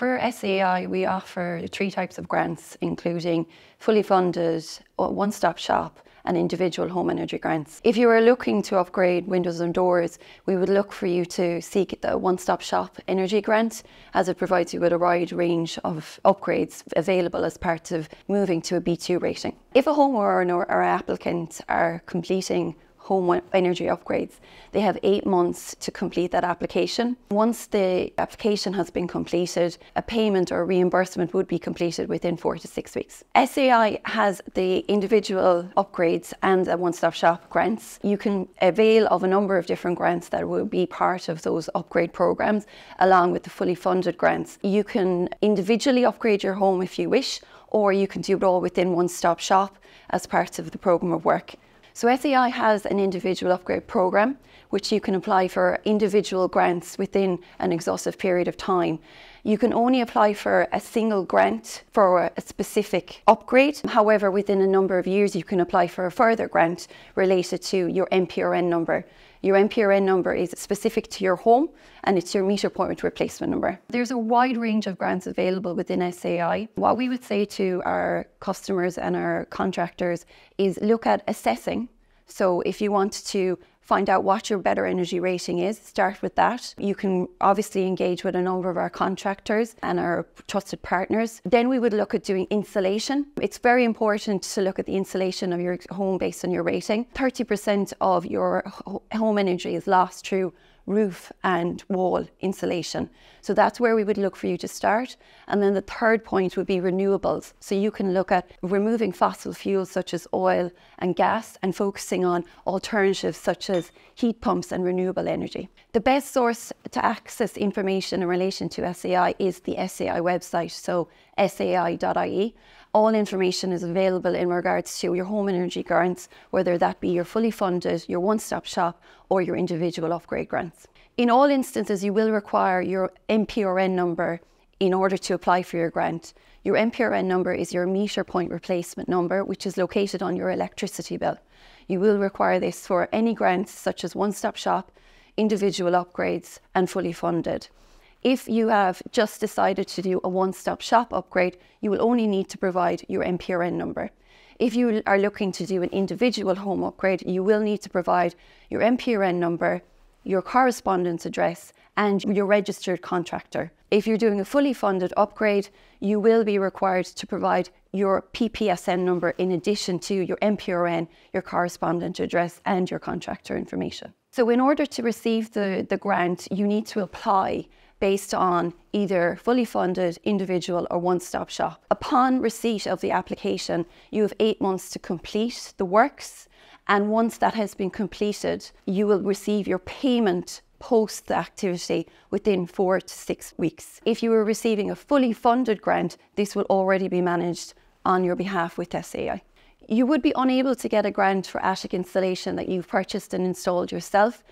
For SEAI, we offer three types of grants, including fully funded, uh, one stop shop, and individual home energy grants. If you are looking to upgrade windows and doors, we would look for you to seek the one stop shop energy grant as it provides you with a wide range of upgrades available as part of moving to a B2 rating. If a homeowner or applicant are completing home energy upgrades. They have eight months to complete that application. Once the application has been completed, a payment or reimbursement would be completed within four to six weeks. SEAI has the individual upgrades and a one-stop shop grants. You can avail of a number of different grants that will be part of those upgrade programs, along with the fully funded grants. You can individually upgrade your home if you wish, or you can do it all within one stop shop as part of the programme of work. So SEAI has an individual upgrade programme which you can apply for individual grants within an exhaustive period of time. You can only apply for a single grant for a specific upgrade. However, within a number of years, you can apply for a further grant related to your MPRN number. Your MPRN number is specific to your home and it's your meter point replacement number. There's a wide range of grants available within SEAI. What we would say to our customers and our contractors is look at assessing. So if you want to find out what your better energy rating is, start with that. You can obviously engage with a number of our contractors and our trusted partners. Then we would look at doing insulation. It's very important to look at the insulation of your home based on your rating. 30% of your home energy is lost through roof and wall insulation. So that's where we would look for you to start. And then the third point would be renewables. So you can look at removing fossil fuels such as oil and gas and focusing on alternatives such as heat pumps and renewable energy. The best source to access information in relation to SEAI is the SEAI website, so seai.ie. All information is available in regards to your home energy grants, whether that be your fully funded, your one-stop shop or your individual upgrade grants. In all instances, you will require your MPRN number in order to apply for your grant. Your MPRN number is your meter point replacement number, which is located on your electricity bill. You will require this for any grants such as one-stop shop, individual upgrades and fully funded. If you have just decided to do a one-stop shop upgrade, you will only need to provide your MPRN number. If you are looking to do an individual home upgrade, you will need to provide your MPRN number, your correspondence address, and your registered contractor. If you're doing a fully funded upgrade, you will be required to provide your PPSN number in addition to your MPRN, your correspondence address, and your contractor information. So in order to receive the, the grant, you need to apply based on either fully funded, individual or one-stop shop. Upon receipt of the application, you have eight months to complete the works and once that has been completed, you will receive your payment post the activity within four to six weeks. If you are receiving a fully funded grant, this will already be managed on your behalf with SEAI. You would be unable to get a grant for attic installation that you've purchased and installed yourself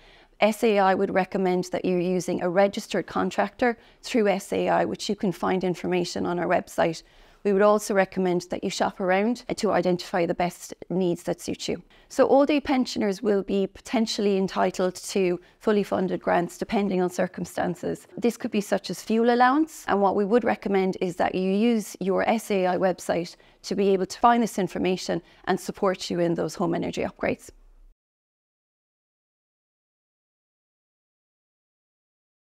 SEAI would recommend that you're using a registered contractor through SEAI, which you can find information on our website. We would also recommend that you shop around to identify the best needs that suit you. So age pensioners will be potentially entitled to fully funded grants depending on circumstances. This could be such as fuel allowance and what we would recommend is that you use your SEAI website to be able to find this information and support you in those home energy upgrades.